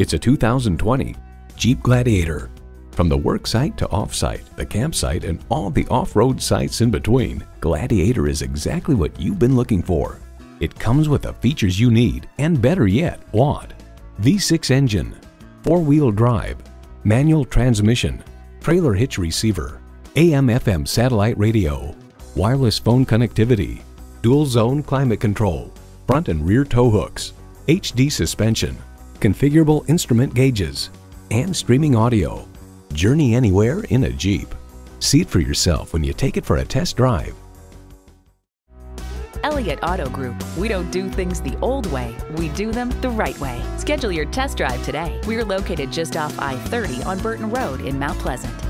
It's a 2020 Jeep Gladiator. From the work site to off-site, the campsite, and all the off-road sites in between, Gladiator is exactly what you've been looking for. It comes with the features you need and better yet, want. V6 engine, four-wheel drive, manual transmission, trailer hitch receiver, AM-FM satellite radio, wireless phone connectivity, dual zone climate control, front and rear tow hooks, HD suspension, configurable instrument gauges, and streaming audio. Journey anywhere in a Jeep. See it for yourself when you take it for a test drive. Elliott Auto Group. We don't do things the old way, we do them the right way. Schedule your test drive today. We're located just off I 30 on Burton Road in Mount Pleasant.